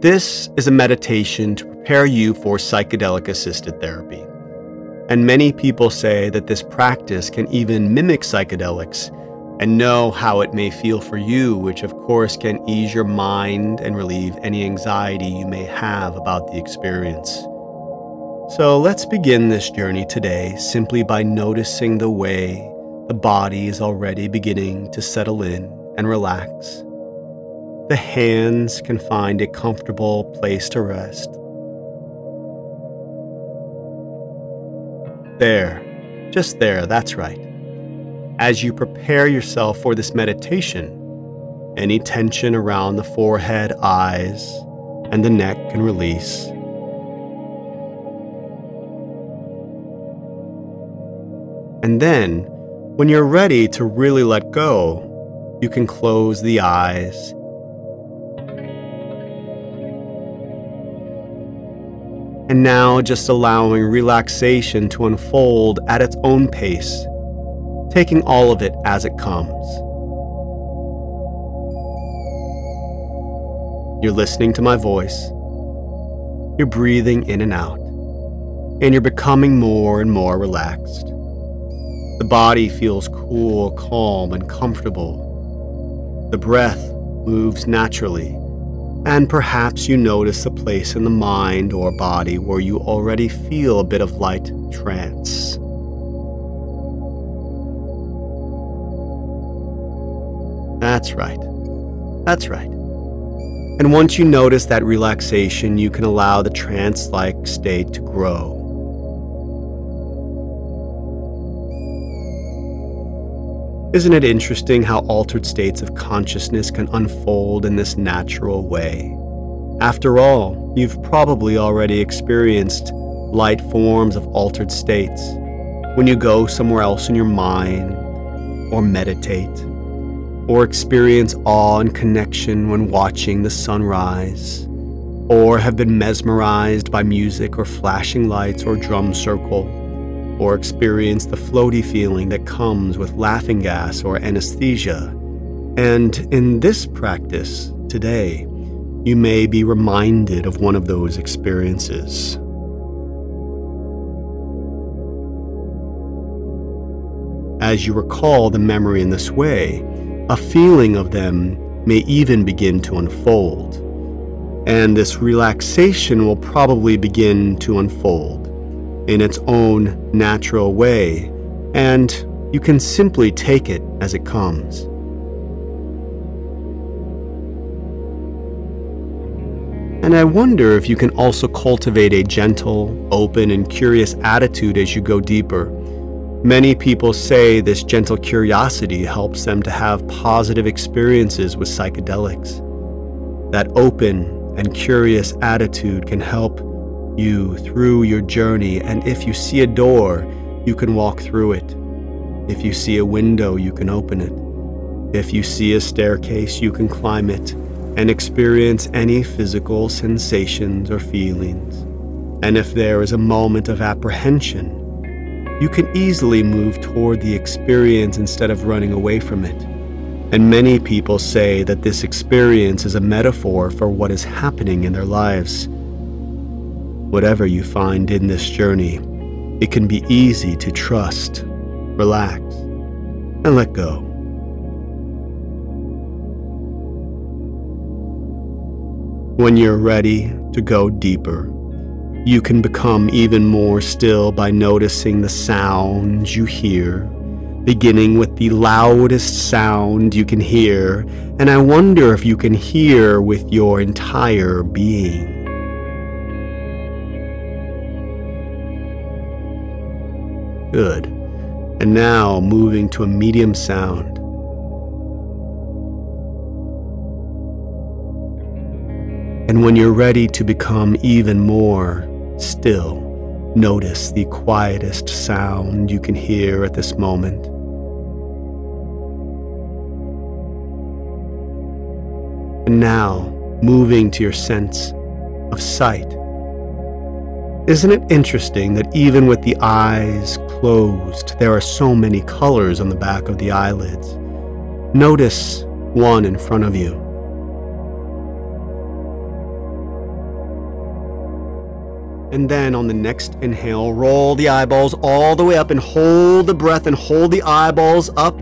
This is a meditation to prepare you for psychedelic assisted therapy. And many people say that this practice can even mimic psychedelics and know how it may feel for you, which of course can ease your mind and relieve any anxiety you may have about the experience. So let's begin this journey today simply by noticing the way the body is already beginning to settle in and relax. The hands can find a comfortable place to rest. There, just there, that's right. As you prepare yourself for this meditation, any tension around the forehead, eyes, and the neck can release. And then, when you're ready to really let go, you can close the eyes and now just allowing relaxation to unfold at its own pace, taking all of it as it comes. You're listening to my voice, you're breathing in and out, and you're becoming more and more relaxed. The body feels cool, calm, and comfortable. The breath moves naturally and perhaps you notice a place in the mind or body where you already feel a bit of light trance. That's right. That's right. And once you notice that relaxation, you can allow the trance like state to grow. Isn't it interesting how altered states of consciousness can unfold in this natural way? After all, you've probably already experienced light forms of altered states when you go somewhere else in your mind, or meditate, or experience awe and connection when watching the sunrise, or have been mesmerized by music or flashing lights or drum circle or experience the floaty feeling that comes with laughing gas or anesthesia. And in this practice today, you may be reminded of one of those experiences. As you recall the memory in this way, a feeling of them may even begin to unfold. And this relaxation will probably begin to unfold in its own natural way, and you can simply take it as it comes. And I wonder if you can also cultivate a gentle, open, and curious attitude as you go deeper. Many people say this gentle curiosity helps them to have positive experiences with psychedelics. That open and curious attitude can help you through your journey, and if you see a door, you can walk through it. If you see a window, you can open it. If you see a staircase, you can climb it and experience any physical sensations or feelings. And if there is a moment of apprehension, you can easily move toward the experience instead of running away from it. And many people say that this experience is a metaphor for what is happening in their lives. Whatever you find in this journey, it can be easy to trust, relax, and let go. When you're ready to go deeper, you can become even more still by noticing the sounds you hear, beginning with the loudest sound you can hear, and I wonder if you can hear with your entire being. Good. And now moving to a medium sound. And when you're ready to become even more still, notice the quietest sound you can hear at this moment. And now, moving to your sense of sight. Isn't it interesting that even with the eyes closed, there are so many colors on the back of the eyelids? Notice one in front of you. And then on the next inhale, roll the eyeballs all the way up and hold the breath and hold the eyeballs up.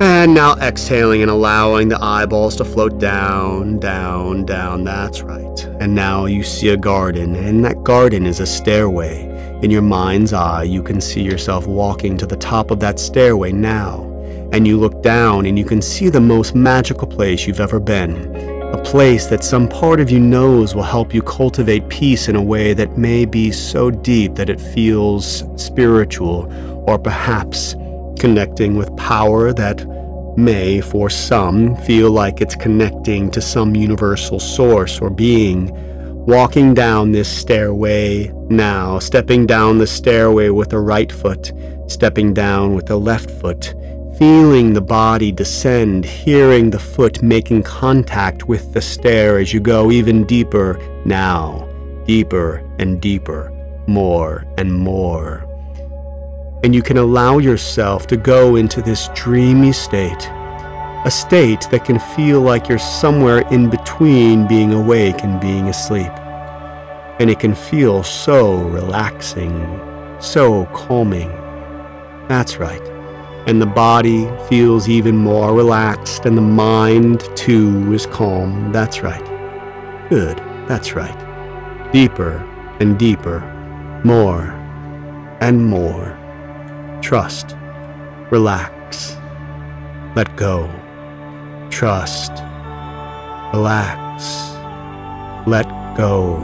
And now exhaling and allowing the eyeballs to float down, down, down. That's right. And now you see a garden, and that garden is a stairway. In your mind's eye, you can see yourself walking to the top of that stairway now. And you look down and you can see the most magical place you've ever been a place that some part of you knows will help you cultivate peace in a way that may be so deep that it feels spiritual, or perhaps connecting with power that may, for some, feel like it's connecting to some universal source or being. Walking down this stairway now, stepping down the stairway with the right foot, stepping down with the left foot, feeling the body descend, hearing the foot making contact with the stair as you go even deeper now, deeper and deeper, more and more. And you can allow yourself to go into this dreamy state, a state that can feel like you're somewhere in between being awake and being asleep. And it can feel so relaxing, so calming. That's right and the body feels even more relaxed, and the mind too is calm. That's right. Good, that's right. Deeper and deeper, more and more. Trust, relax, let go. Trust, relax, let go.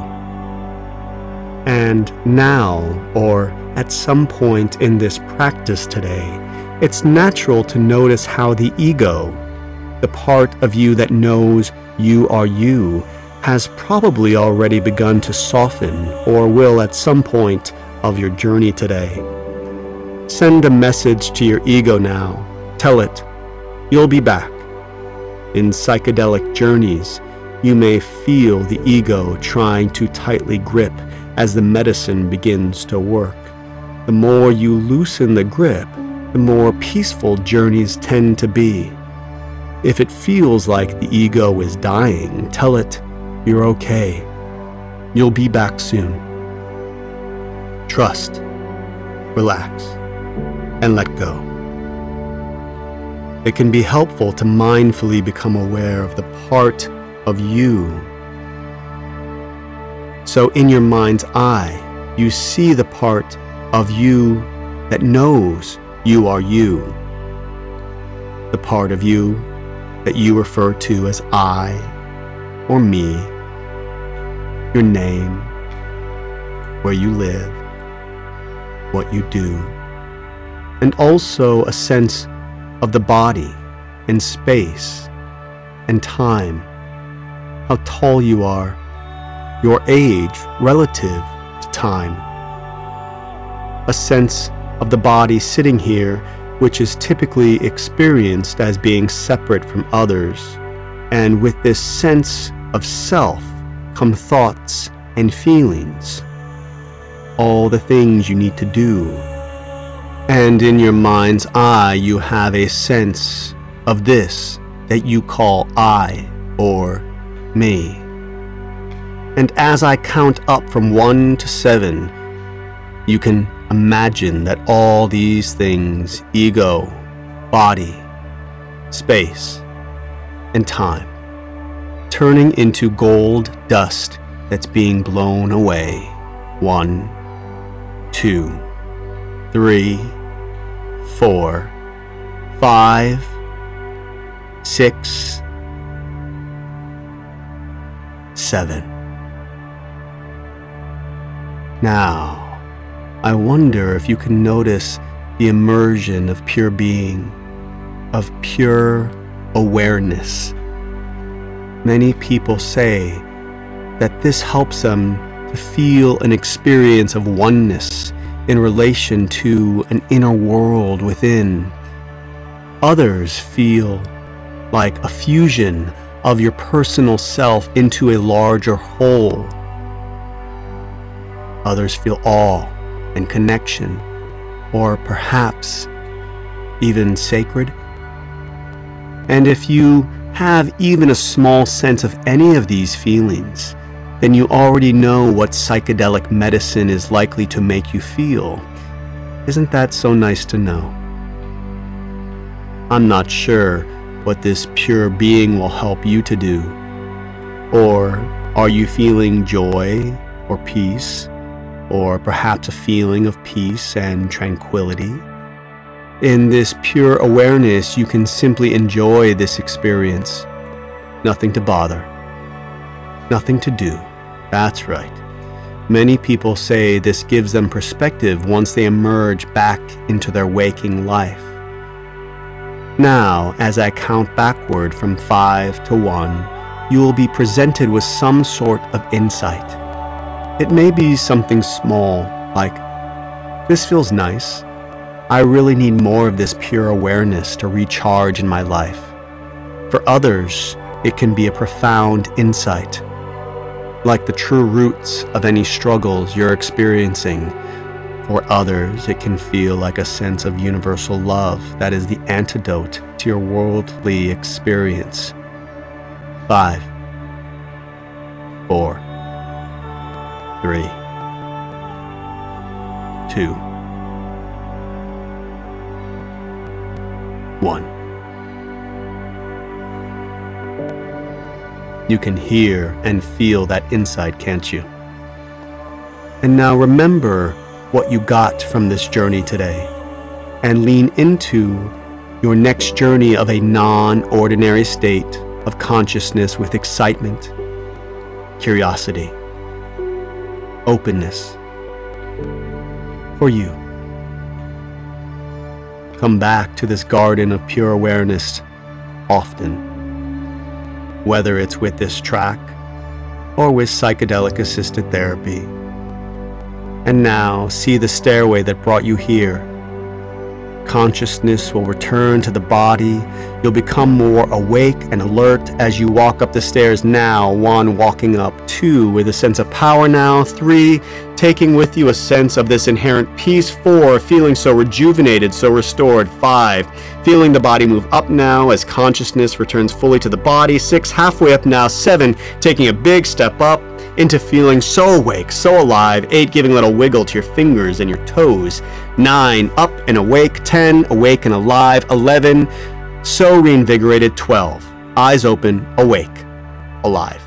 And now, or at some point in this practice today, it's natural to notice how the ego, the part of you that knows you are you, has probably already begun to soften or will at some point of your journey today. Send a message to your ego now. Tell it, you'll be back. In psychedelic journeys, you may feel the ego trying to tightly grip as the medicine begins to work. The more you loosen the grip, the more peaceful journeys tend to be. If it feels like the ego is dying, tell it you're okay. You'll be back soon. Trust, relax, and let go. It can be helpful to mindfully become aware of the part of you. So, in your mind's eye, you see the part of you that knows you are you. The part of you that you refer to as I or me, your name, where you live, what you do, and also a sense of the body and space and time, how tall you are, your age relative to time, a sense of the body sitting here, which is typically experienced as being separate from others. And with this sense of self come thoughts and feelings, all the things you need to do. And in your mind's eye, you have a sense of this that you call I or me. And as I count up from one to seven, you can Imagine that all these things ego, body, space, and time turning into gold dust that's being blown away. One, two, three, four, five, six, seven. Now, I wonder if you can notice the immersion of pure being, of pure awareness. Many people say that this helps them to feel an experience of oneness in relation to an inner world within. Others feel like a fusion of your personal self into a larger whole. Others feel awe and connection, or perhaps even sacred. And if you have even a small sense of any of these feelings, then you already know what psychedelic medicine is likely to make you feel. Isn't that so nice to know? I'm not sure what this pure being will help you to do. Or are you feeling joy or peace? Or perhaps a feeling of peace and tranquility? In this pure awareness, you can simply enjoy this experience. Nothing to bother. Nothing to do. That's right. Many people say this gives them perspective once they emerge back into their waking life. Now, as I count backward from 5 to 1, you will be presented with some sort of insight. It may be something small, like, this feels nice. I really need more of this pure awareness to recharge in my life. For others, it can be a profound insight like the true roots of any struggles you're experiencing. For others, it can feel like a sense of universal love that is the antidote to your worldly experience. Five, four, three, two, one. You can hear and feel that insight, can't you? And now remember what you got from this journey today and lean into your next journey of a non ordinary state of consciousness with excitement, curiosity, openness for you. Come back to this garden of pure awareness often whether it's with this track or with psychedelic assisted therapy. And now see the stairway that brought you here Consciousness will return to the body. You'll become more awake and alert as you walk up the stairs now. One, walking up. Two, with a sense of power now. Three, taking with you a sense of this inherent peace. Four, feeling so rejuvenated, so restored. Five, feeling the body move up now as consciousness returns fully to the body. Six, halfway up now. Seven, taking a big step up into feeling so awake, so alive. 8. Giving a little wiggle to your fingers and your toes. 9. Up and awake. 10. Awake and alive. 11. So reinvigorated. 12. Eyes open, awake, alive.